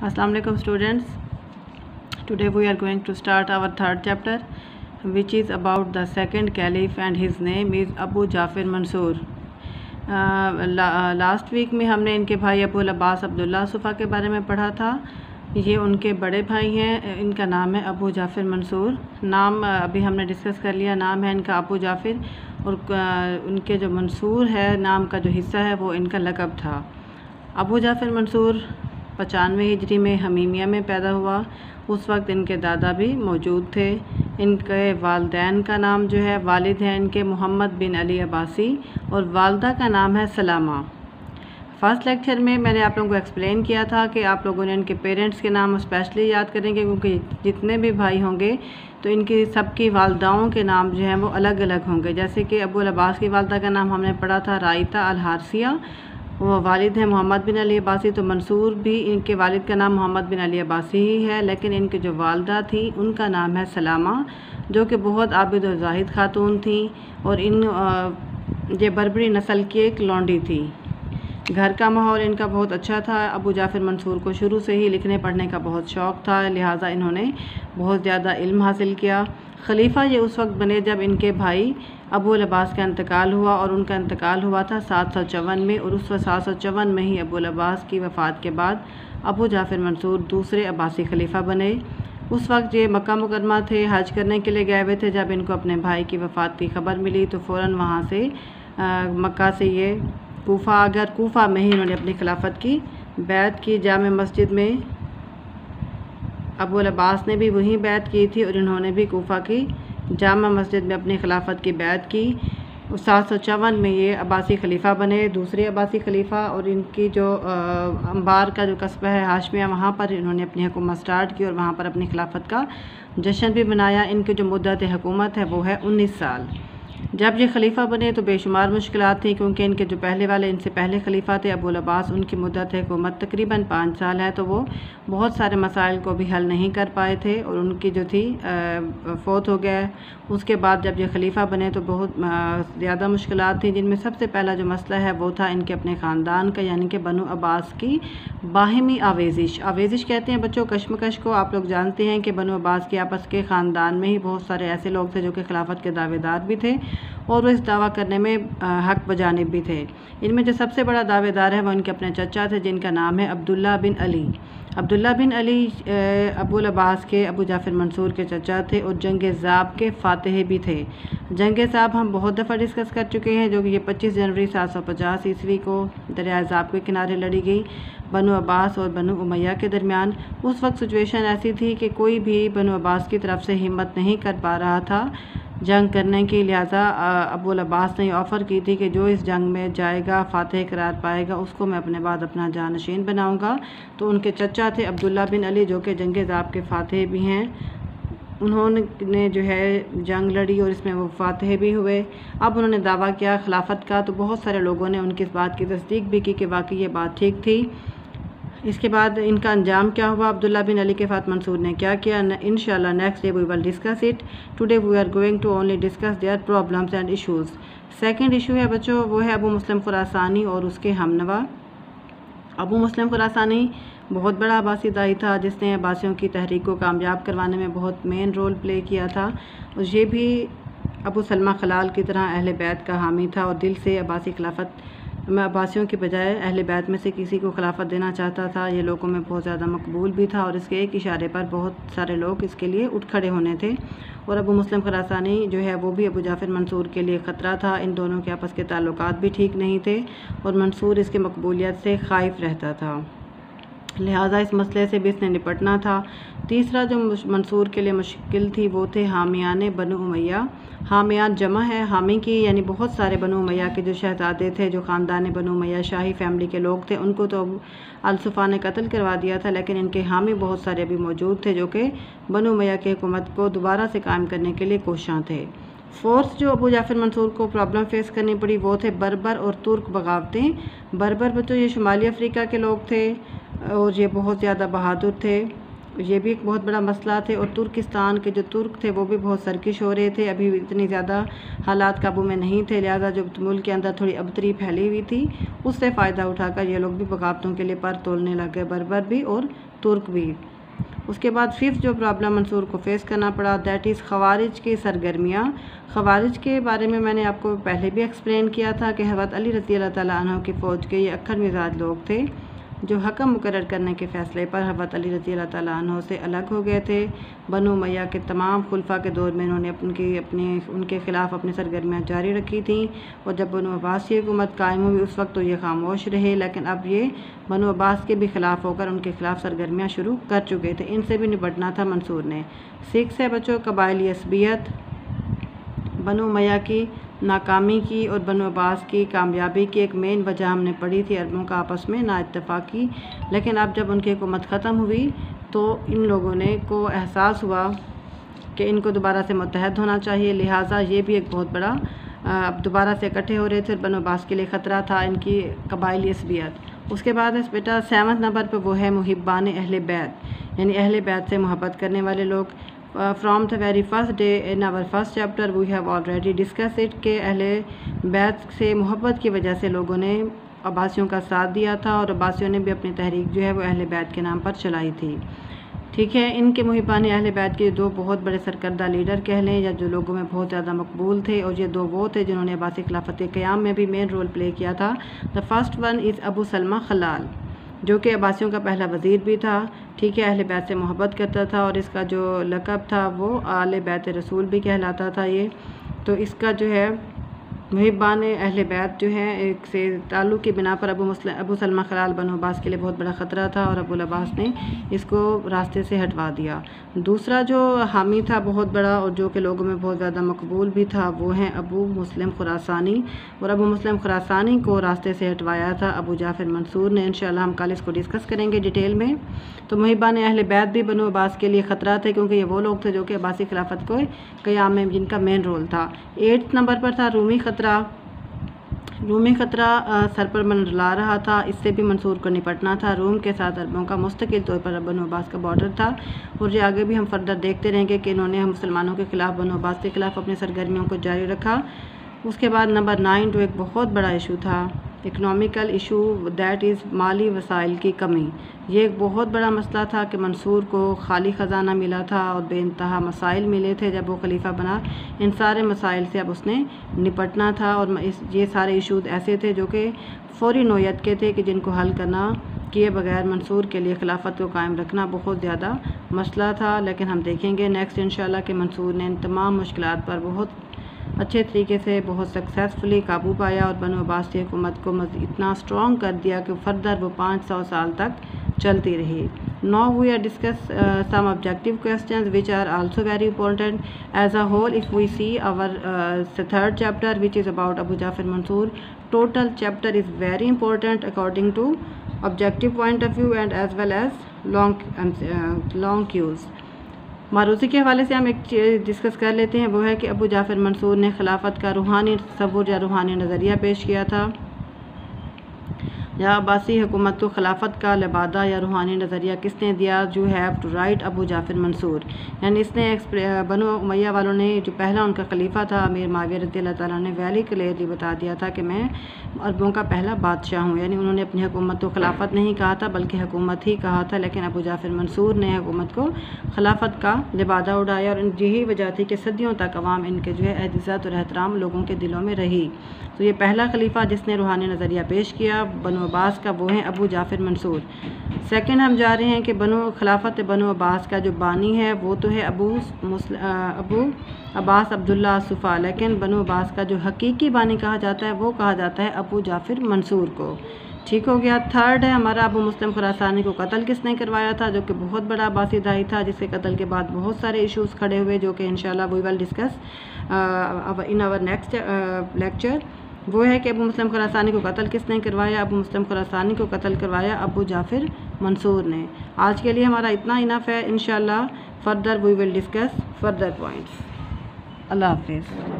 Alaikum, students. Today we are going to start our third chapter, which is about the second caliph and his name is Abu Jafar Mansour last week में हमने इनके भाई अबू अब्बास अब्दुल्ला सुफ़ा के बारे में पढ़ा था। ये उनके बड़े भाई हैं, इनका नाम है अबू जाफ़िर मंसूर। नाम अभी हमने डिस्कस कर लिया, नाम है इनका अबू जाफ़िर और उनके जो मंसूर है, नाम का जो हिस्सा है, वो इनका लकब था। अबू जाफ़िर मंसूर पचानवे हिजरी में हमीमिया में पैदा हुआ। उस वक्त इनके दादा भी मौजूद थे। इनके वालदेन का नाम जो है, वालिद हैं इनके मोहम्मद बिन अली अब्बासी और वालदा का नाम है सलामा। फ़र्स्ट लेक्चर में मैंने आप लोगों को एक्सप्लेन किया था कि आप लोगों ने इनके पेरेंट्स के नाम स्पेशली याद करेंगे, क्योंकि जितने भी भाई होंगे तो इनकी सबकी वालदाओं के नाम जो हैं वो अलग अलग होंगे। जैसे कि अबू अब्बास की वालदा का नाम हमने पढ़ा था, रायता अल हारसिया वो वालिद हैं मोहम्मद बिन अली अब्बासी तो मंसूर भी इनके वालिद का नाम मोहम्मद बिन अली अब्बासी ही है, लेकिन इनकी जो वालदा थी, उनका नाम है सलामा, जो कि बहुत आबिद और जाहिद खातून थी, और इन ये बरबरी नस्ल की एक लौंडी थी। घर का माहौल इनका बहुत अच्छा था। अबू जाफ़िर मंसूर को शुरू से ही लिखने पढ़ने का बहुत शौक़ था, लिहाजा इन्होंने बहुत ज़्यादा इल्म हासिल किया। खलीफा ये उस वक्त बने जब इनके भाई अबू अब्बास का इंतकाल हुआ और उनका इंतकाल हुआ था सात सौ चौवन में और उस सात सौ चौवन में ही अबू अब्बास की वफ़ात के बाद अबू जाफ़िर मंसूर दूसरे अब्बासी खलीफा बने। उस वक्त ये मक्का मुकरमा थे, हज करने के लिए गए हुए थे। जब इनको अपने भाई की वफ़ात की खबर मिली तो फ़ौर वहाँ से मक्का से ये कोफा, अगर कोफा में ही इन्होंने अपनी खिलाफत की, बैत की जाम मस्जिद में। अबू अब्बास ने भी वहीं बैत की थी और इन्होंने भी कोफा की। जामा मस्जिद में अपनी खिलाफत की बैत की। सात सौ चौवन में ये अब्बासी खलीफा बने, दूसरे अबासी खलीफा और इनकी जो अंबार का जो कस्बा है हाशमिया, वहाँ पर इन्होंने अपनी हुकूमत स्टार्ट की और वहाँ पर अपनी खिलाफत का जश्न भी मनाया। इनकी जो मुद्दत हुकूमत है वो है उन्नीस साल। जब ये खलीफा बने तो बेशुमार मुश्किल थी, क्योंकि इनके जो पहले वाले, इनसे पहले खलीफा थे अबू अब्बास उनकी मुद्दत हुकूमत तकरीबन पाँच साल है तो वो बहुत सारे मसाइल को भी हल नहीं कर पाए थे और उनकी जो थी फोत हो गया। उसके बाद जब ये खलीफा बने तो बहुत ज़्यादा मुश्किल थी, जिनमें सबसे पहला जो मसला है वो था इनके अपने ख़ानदान का, यानी कि बनु अब्बास की बाहमी आवेजिश। आवेजिश कहते हैं बच्चों, कशमकश को आप लोग जानते हैं कि बनु अब्बास के आपस के ख़ानदान में ही बहुत सारे ऐसे लोग थे जो कि खिलाफत के दावेदार भी थे। और वो इस दावा करने में हक बजानब भी थे। इनमें जो सबसे बड़ा दावेदार है वो उनके अपने चचा थे, जिनका नाम है अब्दुल्ला बिन अली। अब्दुल्ला बिन अली अबुल अब्बास के, अबू जाफ़िर मंसूर के चचा थे और जंग ज़ाब के फ़ातह भी थे। जंग ज़ाब हम बहुत दफ़ा डिस्कस कर चुके हैं, जो कि ये 25 जनवरी 750 ईस्वी को दरिया ज़ाब के किनारे लड़ी गई। बनु अब्बास और बनु उमैया के दरमियान उस वक्त सिचुएशन ऐसी थी कि कोई भी बनु अब्बास की तरफ़ से हिम्मत नहीं कर पा रहा था। जंग करने की लिहाजा अबुल अब्बास ने ऑफ़र की थी कि जो इस जंग में जाएगा, फ़ातह करार पाएगा, उसको मैं अपने बाद अपना जानशीन बनाऊँगा। तो उनके चचा थे अब्दुल्ला बिन अली, जो कि जंग ज़ाब के फ़ातह भी हैं। उन्होंने जो है जंग लड़ी और इसमें वो फ़ातह भी हुए। अब उन्होंने दावा किया, खिलाफत का तो बहुत सारे लोगों ने उनकी इस बात की तस्दीक भी की कि वाकई ये बात ठीक थी। इसके बाद इनका अंजाम क्या हुआ? अब्दुल्ला बिन अली के फात मंसूर ने क्या किया? In next day we will discuss it today we are going to only discuss their problems and issues second issue है बच्चों, वो है अबू मुस्लिम खुरासानी और उसके हमनवा। अबू मुस्लिम खुरासानी बहुत बड़ा आबासी दाई था, जिसने अब्बासियों की तहरीक को कामयाब करवाने में बहुत मेन रोल प्ले किया था। और ये भी अबू सलमा खलाल की तरह अहल बैत का हामी था और दिल से अब्बासी खिलाफत मैं अब्बासियों के बजाय अहल बैत में से किसी को खिलाफत देना चाहता था। ये लोगों में बहुत ज़्यादा मकबूल भी था और इसके एक इशारे पर बहुत सारे लोग इसके लिए उठ खड़े होने थे। और अबू मुस्लिम खरासानी जो है, वो भी अबू जाफ़िर मंसूर के लिए ख़तरा था। इन दोनों के आपस के ताल्लुक भी ठीक नहीं थे और मंसूर इसके मकबूलियत से खाइफ रहता था। लिहाजा इस मसले से भी इसने निपटना था। तीसरा जो मंसूर के लिए मुश्किल थी वो थे हामियान बनु उमैया। हामियान जमा है, हामी की यानी बहुत सारे बनु उमैया के जो शहजादे थे, जो ख़ानदान बनु उमैया, शाही फैमिली के लोग थे, उनको तो अलसुफ़ा ने कत्ल करवा दिया था, लेकिन इनके हामी बहुत सारे अभी मौजूद थे जो कि बनु उमैया की हुकूमत को दोबारा से कायम करने के लिए कोशां थे। फोर्थ जो अबू जाफ़िर मंसूर को प्रॉब्लम फेस करनी पड़ी, वो थे बर्बर और तुर्क बगावतें। बर्बर बच्चों, ये शुमाली अफ्रीका के लोग थे और ये बहुत ज़्यादा बहादुर थे। ये भी एक बहुत बड़ा मसला थे और तुर्किस्तान के जो तुर्क थे, वो भी बहुत सरकश हो रहे थे। अभी इतनी ज़्यादा हालात काबू में नहीं थे, लिहाजा जो मुल्क के अंदर थोड़ी अबतरी फैली हुई थी, उससे फ़ायदा उठाकर ये लोग भी बगावतों के लिए पर तोड़ने लग गए, बर्बर भी और तुर्क भी। उसके बाद फिफ्थ जो प्रॉब्लम मंसूर को फेस करना पड़ा दैट इज़ खवारिज की सरगर्मियाँ। खवारिज के बारे में मैंने आपको पहले भी एक्सप्लेन किया था कि हवत अली रती अल्लाह की फ़ौज के ये अक्खर मिजाज लोग थे। जो हकम मुकर करने के फ़ैसले पर हबत अली रज़ी अल्लाह से अलग हो गए थे। बनु मैया के तमाम खुलफा के दौर में उन्होंने उनकी, अपनी, उनके ख़िलाफ़ अपनी सरगर्मियाँ जारी रखी थी और जब बनु अब्बास की हुकूमत कायम हुई उस वक्त तो ये खामोश रहे, लेकिन अब ये बनु अब्बास के भी ख़िलाफ़ होकर उनके ख़िलाफ़ सरगर्मियाँ शुरू कर चुके थे। इनसे भी निपटना था मंसूर ने। सिख से बच्चों कबायली असबियत बनु मैया की नाकामी की और बनो अब्बास की कामयाबी की एक मेन वजह हमने पढ़ी थी अरबों का आपस में ना इतफाक़ी लेकिन अब जब उनकी हुकूमत ख़त्म हुई तो इन लोगों ने को एहसास हुआ कि इनको दोबारा से मुतहद होना चाहिए। लिहाजा ये भी एक बहुत बड़ा अब दोबारा से इकट्ठे हो रहे थे और बनो अब्बास के लिए ख़तरा था, इनकी कबायली असबियत उसके बाद इस बेटा सेवन्थ नंबर पर वो है मुहिबान अहल बैत, यानी अहल बैत से मोहब्बत करने वाले लोग। From the very first day in our first chapter we have already discuss it के अहले बैत से मोहब्बत की वजह से लोगों ने अब्बासियों का साथ दिया था और अब्बासियों ने भी अपनी तहरीक जो है वो अहल बैत के नाम पर चलाई थी। ठीक है, इनके मुहिबान अहल बैत के दो बहुत बड़े सरकर्दा लीडर कह लें या जो लोगों में बहुत ज़्यादा मकबूल थे और ये दो वो थे जिन्होंने अब्बासी खिलाफत क़्याम में भी मेन रोल प्ले किया था। The first one is Abu Salama Khallal जो कि अब्बासियों का पहला वज़ीर भी था, ठीक है, अहल बैत से मोहब्बत करता था और इसका जो लकब था वो आल बैत रसूल भी कहलाता था ये। तो इसका जो है मुहिबान अहल बैत जो है, एक से ताल्लुक़ की बिना पर अबू अबू सलमा खलाल बनो अब्बास के लिए बहुत बड़ा ख़तरा था और अबू अब्बास ने इसको रास्ते से हटवा दिया। दूसरा जो हामी था, बहुत बड़ा और जो कि लोगों में बहुत ज़्यादा मकबूल भी था, वो हैं अबू मुस्लिम खुरासानी। और अबू मुस्लिम खुरासानी को रास्ते से हटवाया था अबू जाफ़िर मंसूर ने। इन हम कल इसको डिस्कस करेंगे डिटेल में। तो मुहिबान अहल बैत भी बनो अब्बास के लिए ख़तरा थे, क्योंकि ये वो लोग थे जो कि अब्बासी खिलाफत को क़याम में जिनका मेन रोल था। एट्थ नंबर पर था रूमी ख़तरा। रूमी ख़तरा सर पर मंडला रहा था। इससे भी मंसूर को निपटना था। रूम के साथ अरबों का मुस्तकिल तौर पर बनो अब्बास का बॉर्डर था। और ये आगे भी हम फर्दर देखते रहेंगे कि इन्होंने मुसलमानों के ख़िलाफ़ बनो अब्बास के ख़िलाफ़ अपनी सरगर्मियों को जारी रखा। उसके बाद नंबर नाइन, जो एक बहुत बड़ा इशू था। इकनॉमिकल इशू दैट इज़ माली वसाइल की कमी ये एक बहुत बड़ा मसला था कि मंसूर को खाली ख़जाना मिला था और बेानतहा मसाइल मिले थे जब वो खलीफा बना इन सारे मसाइल से अब उसने निपटना था और इस ये सारे इशूज़ ऐसे थे जो कि फौरी नोयत के थे कि जिनको हल करना किए बगैर मंसूर के लिए खिलाफत को कायम रखना बहुत ज़्यादा मसला था लेकिन हम देखेंगे नेक्स्ट इन कि मंसूर ने इन तमाम मुश्किल पर बहुत अच्छे तरीके से बहुत सक्सेसफुली काबू पाया और बनो अब्बास हुकूमत को इतना स्ट्रॉन्ग कर दिया कि फर्दर वो पाँच सौ साल तक चलती रही। Now we are discuss some objective question which are also very important as a whole if we see our third chapter which is about Abu Jafar Mansour total chapter is very important according to objective point of view and as well as long long Qs मारूसी के हवाले से हम एक चीज़ discuss कर लेते हैं, वो है कि अबू जाफ़र मंसूर ने खिलाफत का रूहानी तस्वुर या रूहानी नज़रिया पेश किया था। या अब्बासी हुकूमत को खिलाफत का लबादा या रूहानी नज़रिया किसने दिया? जो have to write Abu Jafar Mansour. यानी इसने बनो मैया वालों ने, जो पहला उनका खलीफा था, अमीर माविया रती अल्लाह ने वैली क्लियरली बता दिया था कि मैं अरबों का पहला बादशाह हूँ। यानी उन्होंने अपनी हुकूमत को खिलाफत नहीं कहा था, बल्कि हुकूमत ही कहा था, लेकिन अबू जाफ़िर मंसूर ने हुकूमत को खिलाफत का लिबादा उड़ाया और यही वजह थी कि सदियों तक अवाम इनके जो है एज़्ज़त और एहतराम लोगों के दिलों में रही। तो ये पहला खलीफा जिसने रूहानी नज़रिया पेश किया, बनो अब्बास का, वो हैं अबू जाफ़िर मंसूर। सेकंड हम जा रहे हैं कि बनो खिलाफत बनो अब्बास का, जो बानी है, वो तो है अबू अबू अब्बास अब्दुल्ला सुफ़ा। लेकिन बनो अब्बास का जो हकीकी बानी कहा जाता है, वो कहा जाता है अबू जाफ़िर मंसूर को। ठीक हो गया। थर्ड है हमारा अबू मुस्लिम खुरासानी को कत्ल किसने करवाया था, जो कि बहुत बड़ा अब्बासी दाई था, जिसके कत्ल के बाद बहुत सारे इश्यूज़ खड़े हुए, जो कि इन we will discuss in our next lecture वो है कि अबू मुस्लिम खुरासानी को कत्ल किसने करवाया? अबू मुस्लिम खुरासानी को कत्ल करवाया अबू जाफ़िर मंसूर ने। आज के लिए हमारा इतना इनफ है। In further we will discuss further points. अल्लाह हाफिज़।